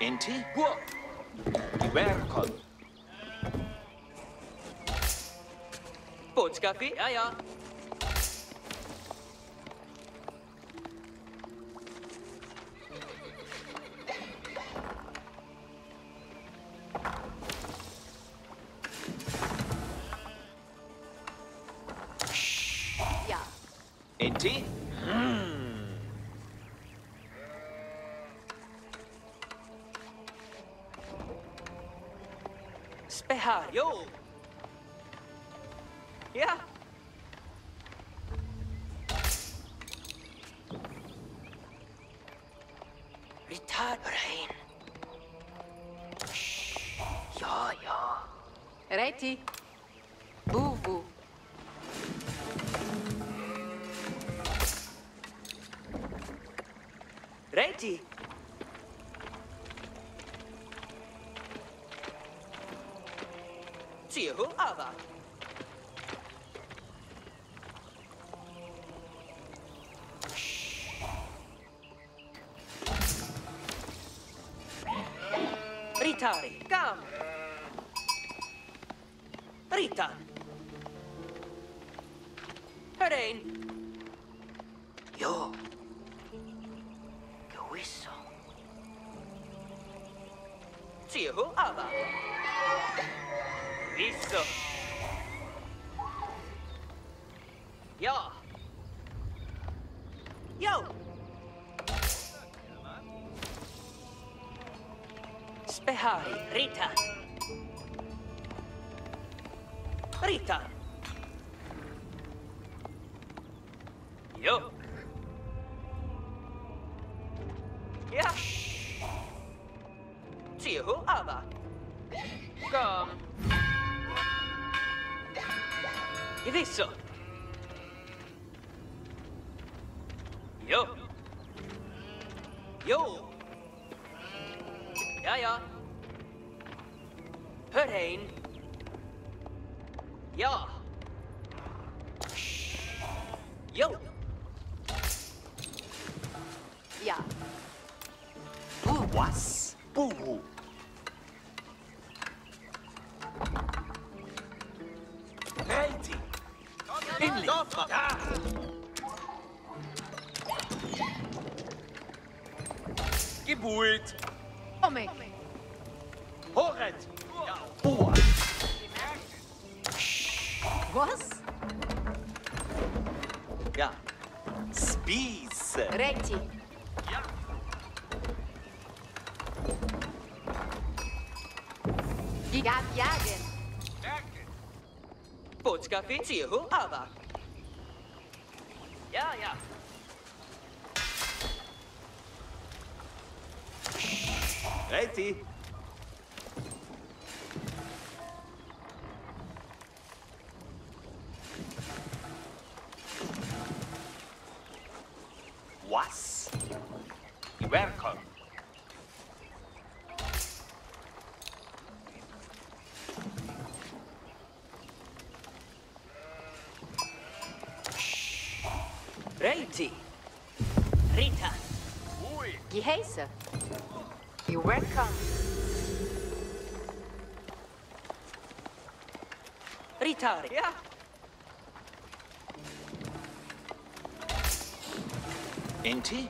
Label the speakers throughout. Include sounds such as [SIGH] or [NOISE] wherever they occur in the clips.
Speaker 1: Inti?
Speaker 2: Huo.
Speaker 1: Iwerkon.
Speaker 2: Bootskaffe, ja, ja.
Speaker 3: Ja.
Speaker 2: Spehar, jo. Ja. Ritari, come. Rita. Herain. Yo. Gewisso. Ziehu Abba. Visto. Jo. Ja. Tiehu Ava. Kom. Gewisso. Jo. Jo. Ja, ja. Hör heen. Ja.
Speaker 1: Inli. Ja. Horet.
Speaker 3: Was?
Speaker 1: Ja. Spise.
Speaker 3: Reti. Gigant jagen.
Speaker 2: Boodschapje, Tiehu Ava. Ja, ja.
Speaker 1: Reiti. Was?
Speaker 3: Geheißen. You welcome.
Speaker 2: Ritari. Ja.
Speaker 1: Inti?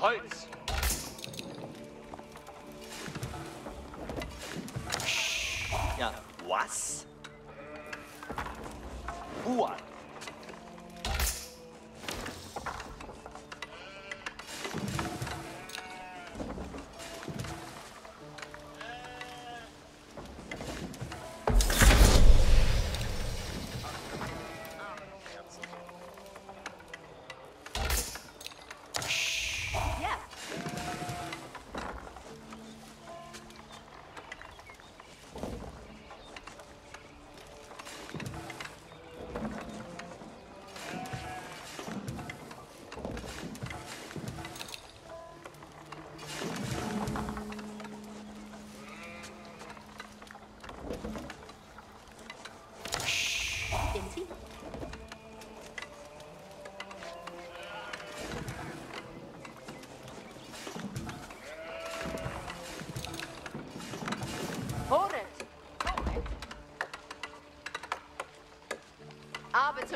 Speaker 2: Holz.
Speaker 1: Ja. Was? Bua.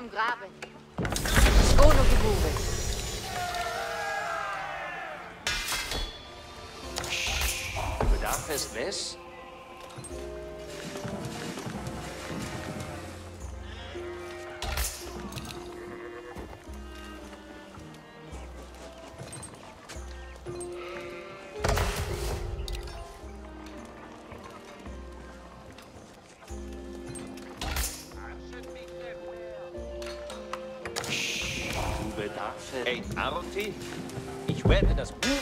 Speaker 3: Zum Graben. Skono gebuben.
Speaker 1: Bedarf es was? Ein Arti? Ich werde das Buhe.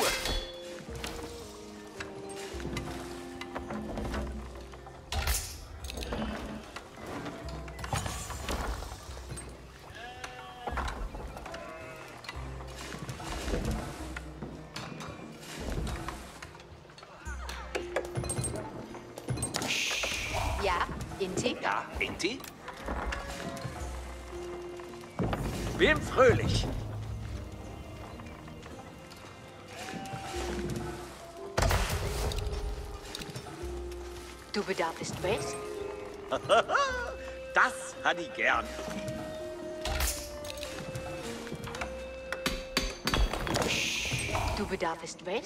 Speaker 3: Du bedarfst was? [LAUGHS]
Speaker 1: Das hat ich gern.
Speaker 3: Du bedarfst? Ein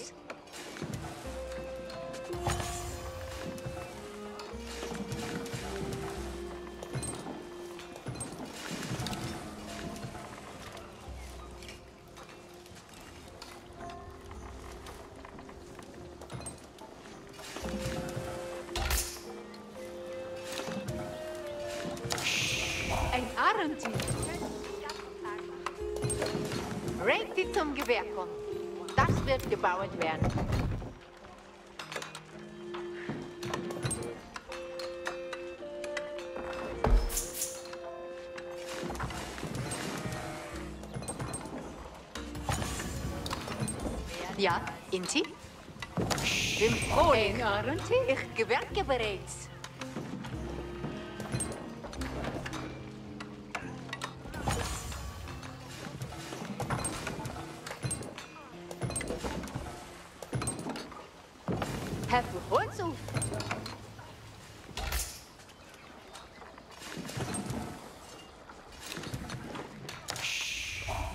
Speaker 3: Ready zum Gewehr kommen. Das wird gebaut werden. Ja, Inti? Im Frühling? Ich gewerke bereits.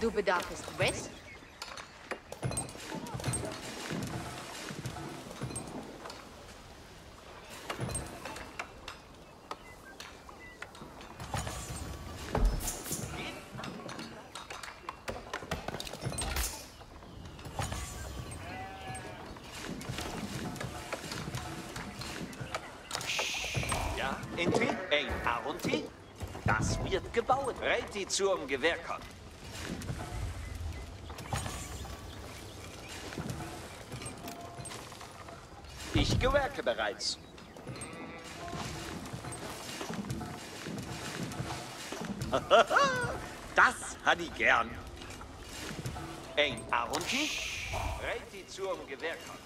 Speaker 3: Du bedarfst was?
Speaker 1: Ja, Inti? Ein Arunti? Das wird gebaut. Reiti zum Gewehr kommen. Gewerke bereits. [LAUGHS] das hat ich gern. Ein Arunti? Reiti zum Gewehr kommen.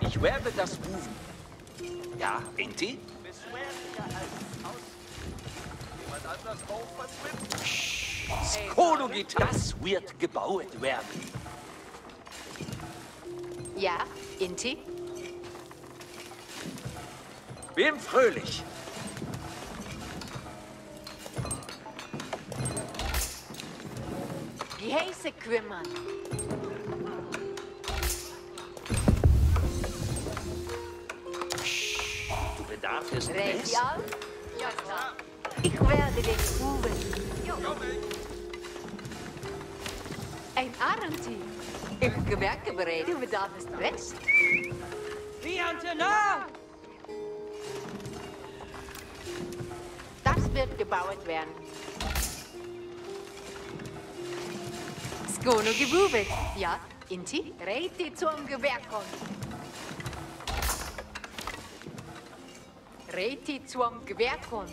Speaker 1: Ich werde das rufen. Ja, Inti? Skodo geht. Das wird gebaut werden.
Speaker 3: Ja, Inti?
Speaker 4: Wem fröhlich?
Speaker 3: Die Häse kümmern.
Speaker 1: Bedarfst
Speaker 3: Ready
Speaker 1: es.
Speaker 3: Ich werde den Kuben. Ein Arenti. Ich gewerke bereit. Du bedarfst was?
Speaker 2: Lieutenant!
Speaker 3: Das wird gebaut werden. Skono gebubelt. Ja, Inti? Reiti zum Gewehrkon. Reiti zum Gewehrkon.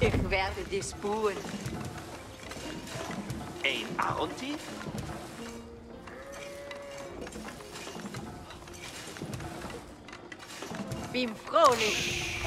Speaker 3: Ich werde die Spuren.
Speaker 1: Ein Arunti?
Speaker 3: Bin frohlich.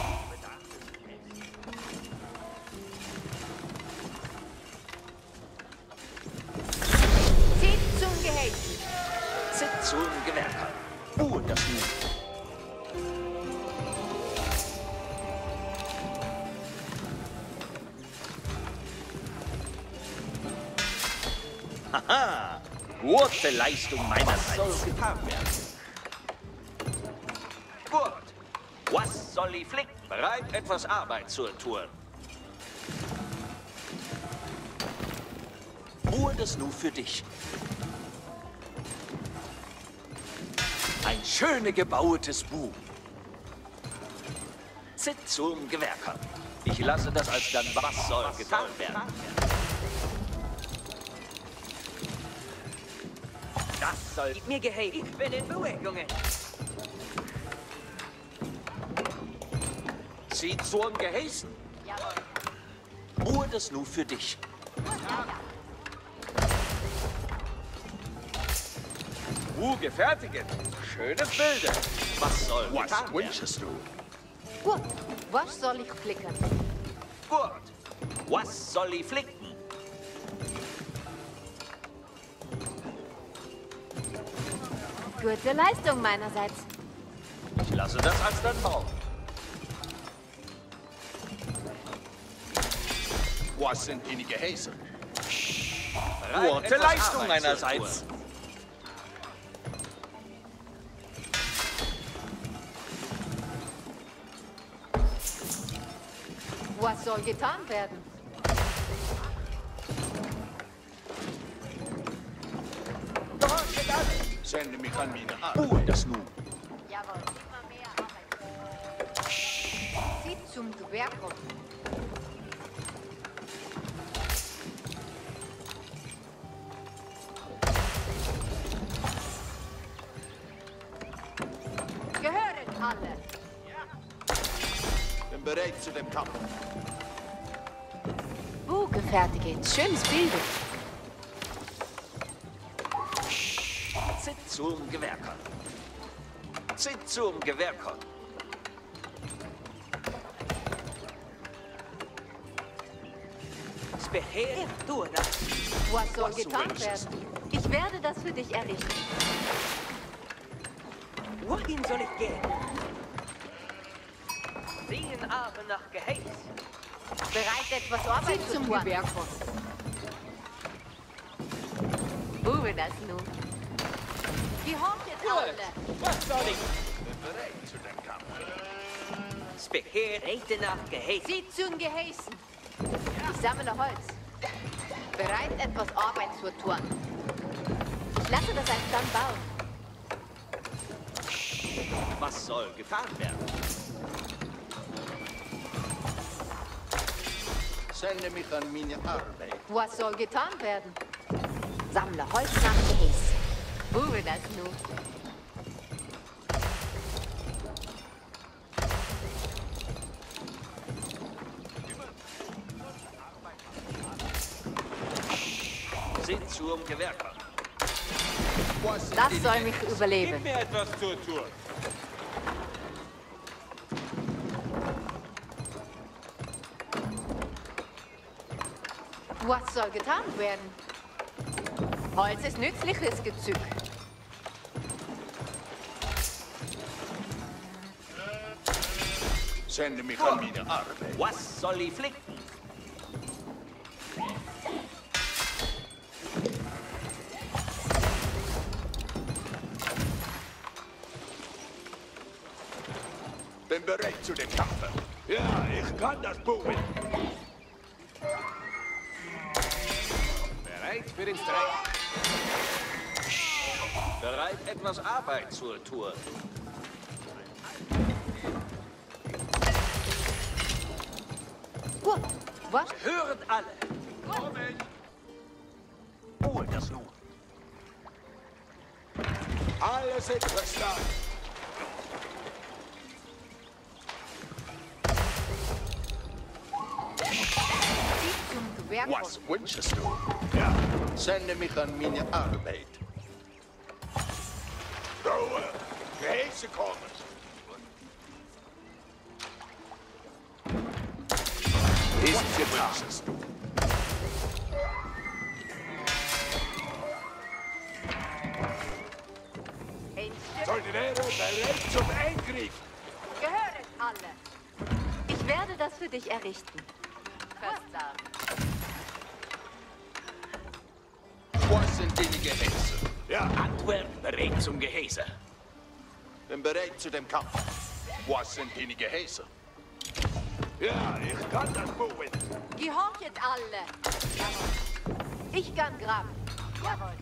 Speaker 1: Gute Leistung meinerseits.
Speaker 4: Soll getan werden.
Speaker 1: Gut. Was soll ich flicken? Bereit, etwas Arbeit zu tun. Nur das nur für dich. Ein schöne gebauetes Buch. Zit zum Gewerker. Ich lasse das als dann was soll getan werden. Soll
Speaker 2: Gib mir Gehege. Ich bin in Bewegungen.
Speaker 1: Sie zum Geheißen. Nur das nur für dich.
Speaker 4: Ruhe gefertigen. Schönes Bilde.
Speaker 1: Was soll
Speaker 4: Was wünschest du?
Speaker 3: Gut, was soll ich flicken?
Speaker 1: Gut. Was soll ich flicken?
Speaker 3: Gute Leistung meinerseits.
Speaker 1: Ich lasse das als dann Bau.
Speaker 5: Was sind die Gehäuse?
Speaker 1: Bereit,
Speaker 4: Gute Leistung meinerseits.
Speaker 3: Was soll getan werden?
Speaker 5: Sende mich an meine Arbeit.
Speaker 1: Ruhe das nun.
Speaker 3: Jawohl, immer mehr Arbeit. Sie zum Gewehr kommen. Gehören alle.
Speaker 5: Bin bereit zu dem Kampf.
Speaker 3: Buh gefertigt. Schönes Bild.
Speaker 1: Zit zum Gewerker. Zit zum Gewerker.
Speaker 2: Speher Duna.
Speaker 3: Was soll
Speaker 1: Was du
Speaker 3: getan werden? Ich werde das für dich errichten.
Speaker 2: Wohin soll ich gehen? Sehen aber nach Geheiß.
Speaker 3: Bereit, etwas Arbeit zu tun. Gewehr kommen. Buh, das nun. Alle.
Speaker 5: Bereit zu dem Kampf.
Speaker 2: Speher Reite nach Geheiß.
Speaker 3: Sie zum Geheißen. Ich sammle Holz. Bereit, etwas Arbeit zu tun. Ich lasse das alsdann bauen.
Speaker 1: Was soll getan werden?
Speaker 5: Sende mich an meine Arbeit.
Speaker 3: Was soll getan werden? Sammle Holz nach Geheiß. Buh, das nun.
Speaker 1: Zit zum Gewerker.
Speaker 5: Sind
Speaker 3: Das soll mich überleben.
Speaker 4: mir etwas zu tun.
Speaker 3: Was soll getan werden? Holz ist nützliches Gezüg.
Speaker 5: Sende mich an meine Arbeit.
Speaker 1: Was soll ich flicken?
Speaker 5: Bin bereit zu dem Kampf. Ja, ich kann das Buben.
Speaker 4: Bereit für den Streik.
Speaker 1: Bereit, etwas Arbeit zu tun.
Speaker 3: Was?
Speaker 1: Höret alle. Ruhe das nun.
Speaker 5: Alle sind verstanden.
Speaker 3: Sie zum Gewehr
Speaker 5: Was
Speaker 3: kommen.
Speaker 5: wünschest du? Ja, sende mich an meine Arbeit. Ruhe! Gehäuse kommen!
Speaker 4: Getan.
Speaker 5: bereit zum Eingriff!
Speaker 3: gehören alle. Ich werde das für dich errichten.
Speaker 5: Was sind die Gehäuse? Ja,
Speaker 4: Antwerp bereit zum Gehäse.
Speaker 5: bin bereit zu dem Kampf. Was sind die Gehäuse? Ja, ich kann das bauen.
Speaker 3: Gehorchet alle. Jawohl. Ich kann graben. Jawohl.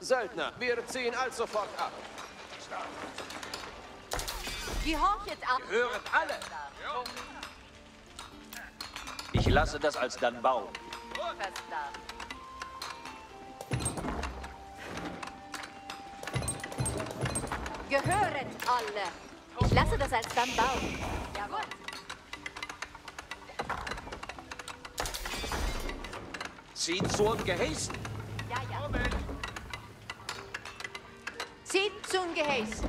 Speaker 6: Söldner, wir ziehen all sofort ab.
Speaker 3: Gehorchet alle.
Speaker 4: Höret alle.
Speaker 1: Ich lasse das als dann bauen.
Speaker 3: Verstanden. Gehöret alle. Ich lasse das als dann bauen. Jawohl.
Speaker 1: Zieht zum Gehäßen.
Speaker 3: Ja, ja. Zieht zum Gehäß.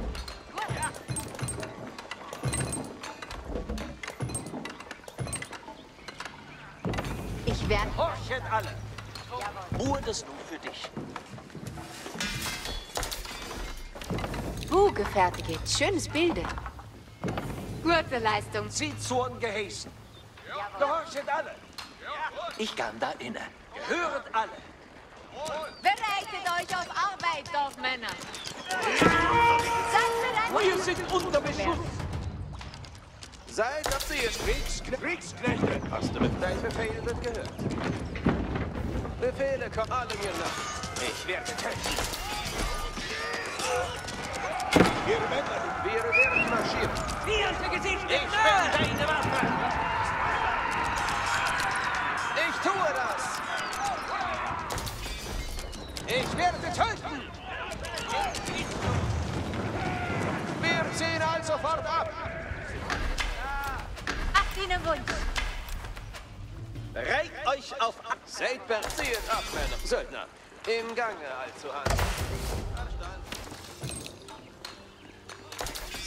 Speaker 3: Ich werde...
Speaker 1: Horchet alle. Ruhe das nun für dich.
Speaker 3: Uh, gefertigt. Schönes Bilde. Gute Leistung.
Speaker 1: Zieht zum Gehäßen. Gehorchet alle. Ich kann da inne. Gehöret alle.
Speaker 3: Bereitet euch auf Arbeit, Dorfmänner.
Speaker 1: Wir sind unter Beschuss.
Speaker 6: Seid Abziehers, Kriegsknechte.
Speaker 5: Kriegsknechte!
Speaker 6: Hast du mit deinem Befehl wird gehört? Befehle kommen alle mir nach.
Speaker 1: Ich werde töten.
Speaker 5: Ihr Männer!
Speaker 6: Wir werden marschieren.
Speaker 2: Vierte Gesicht
Speaker 1: Ich bin deine Waffe.
Speaker 6: Ich werde töten. Wir ziehen all sofort ab.
Speaker 3: Macht ihnen Wunsch.
Speaker 1: Bereit euch auf ab.
Speaker 6: Seid bereit. Zieht ab, Männer. Söldner. Im Gange, also an.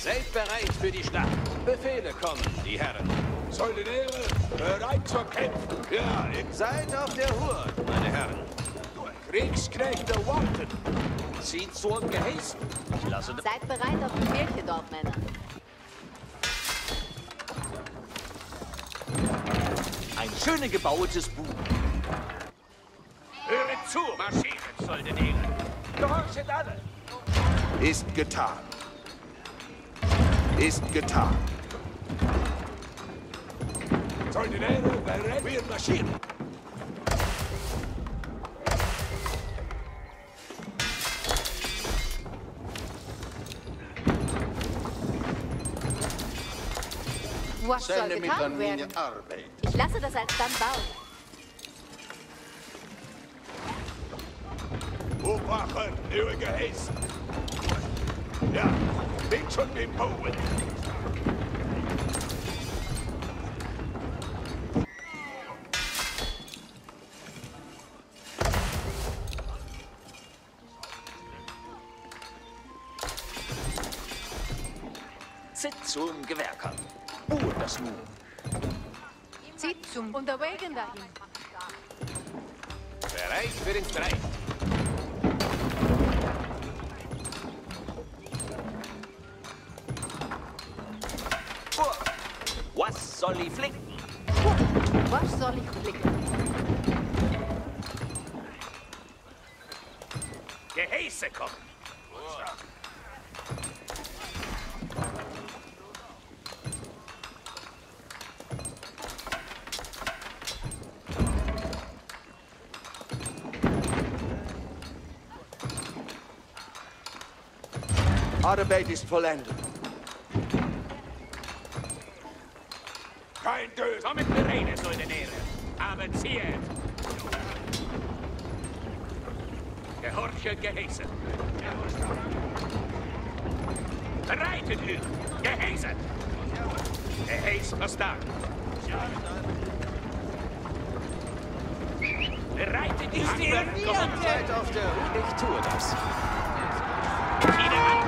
Speaker 6: Seid bereit für die Schlacht. Befehle kommen, die Herren.
Speaker 5: Soldinäre, bereit zum Kämpfen! Ja, ich
Speaker 6: Seid auf der Hut, meine Herren.
Speaker 5: Kriegsknechte warten!
Speaker 1: Zieht zum Gehäßen. Ich lasse
Speaker 3: Seid bereit auf Befehlchen, Dorfmänner.
Speaker 1: ein schöne gebautes Buch.
Speaker 4: Höret zu, marschieren, Soldeniere. Gehorchet alle.
Speaker 5: Ist getan. Ist getan. Soldinäre, bereit? Wir marschieren!
Speaker 3: Was soll getan werden? Ich lasse das als dann bauen.
Speaker 5: Hochwache, neue Gehäuse! Ja, bin schon im Bauen!
Speaker 1: Zum
Speaker 3: Unterwegen dahin.
Speaker 6: Bereit für den Streit.
Speaker 1: Was soll ich flicken?
Speaker 3: Was soll ich blicken?
Speaker 4: Gehäse kommen.
Speaker 5: Arbeit ist vollendet. Kein Dös.
Speaker 4: Kommet berede, Soldeniere. Aber ziehet. Gehorchet Gehäse. Bereitet euch. Gehäse. Gehäse verstanden. Bereitet die Handwerk.
Speaker 6: Seid auf der Hut. Ich tue das.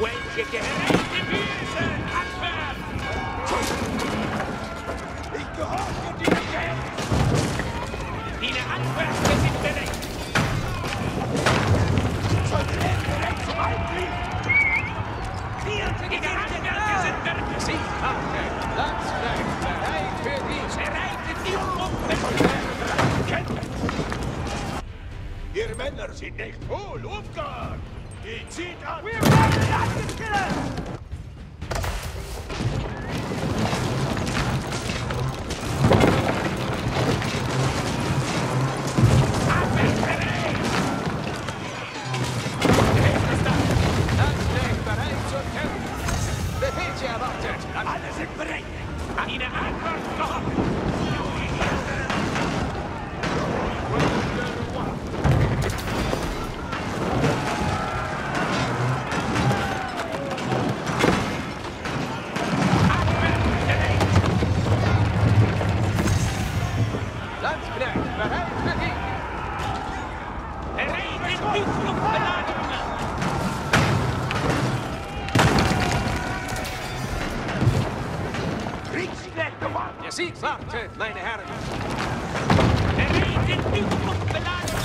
Speaker 6: Welche
Speaker 4: gerechte Füße anwerfen! Ich gehorche dir jetzt! Viele Anwerfer sind
Speaker 6: berechtigt! Schon direkt zum Einblick!
Speaker 5: Vierte gegen Anwerfer sind berechtigt! Siegkarte!
Speaker 6: Landsberg bereit für dies!
Speaker 4: Bereitet die Umwelt! Ihr Männer sind
Speaker 6: nicht wohl umgegangen! Aufgehört!
Speaker 4: Die zieht an! Landsknecht
Speaker 5: Kriegsknecht gewandt!
Speaker 6: Der Sieg wartet, meine Herren.
Speaker 4: Bereit in die Fluchtbeladungen.